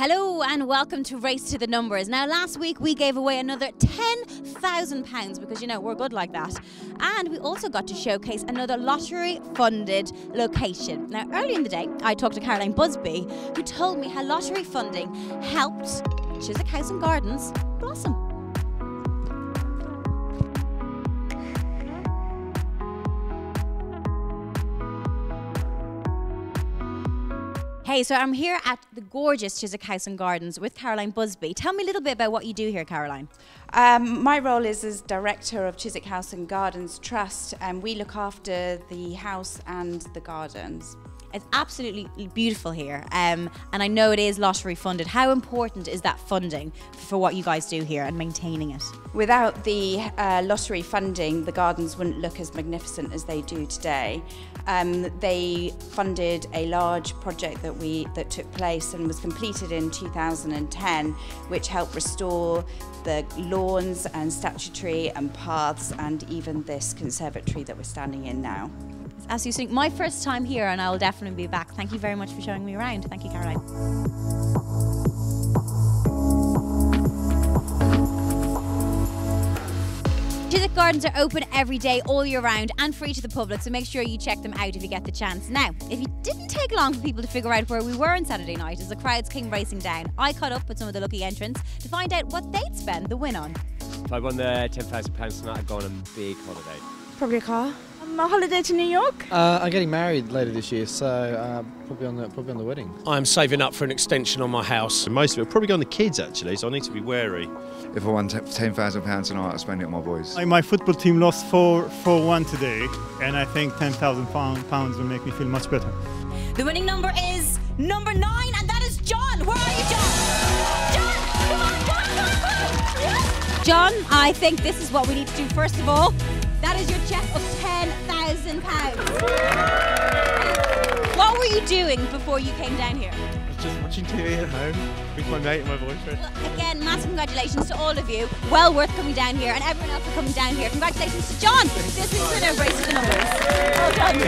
Hello and welcome to Race to the Numbers. Now, last week we gave away another £10,000 because you know we're good like that. And we also got to showcase another lottery funded location. Now, early in the day, I talked to Caroline Busby who told me how lottery funding helped Chiswick House and Gardens blossom. Hey, so I'm here at the gorgeous Chiswick House and Gardens with Caroline Busby. Tell me a little bit about what you do here, Caroline. Um, my role is as director of Chiswick House and Gardens Trust, and we look after the house and the gardens. It's absolutely beautiful here, um, and I know it is lottery funded. How important is that funding for what you guys do here and maintaining it? Without the uh, lottery funding, the gardens wouldn't look as magnificent as they do today. Um, they funded a large project that we that took place and was completed in 2010, which helped restore the lawns and statuary and paths and even this conservatory that we're standing in now. As you think, my first time here, and I will definitely be back. Thank you very much for showing me around. Thank you, Caroline. Chiswick Gardens are open every day, all year round, and free to the public, so make sure you check them out if you get the chance. Now, if it didn't take long for people to figure out where we were on Saturday night as the crowds came racing down, I caught up with some of the lucky entrants to find out what they'd spend the win on. If I won the £10,000 tonight, I'd go on a big holiday. Probably a car. Um, a holiday to New York. Uh, I'm getting married later this year, so uh, probably on the probably on the wedding. I'm saving up for an extension on my house. And most of it will probably go on the kids actually, so I need to be wary. If I won £10,000 tonight, I'll spend it on my boys. My football team lost 4 4 1 today, and I think £10,000 pounds will make me feel much better. The winning number is number nine, and that is John. Where are you, John? John, come on, John, come on, come on. John, I think this is what we need to do first of all. That is your check of £10,000. What were you doing before you came down here? I was just watching TV at home with my mate and my boyfriend. Well, again, massive congratulations to all of you. Well worth coming down here, and everyone else for coming down here. Congratulations to John. This is the Race to the Numbers. Well done,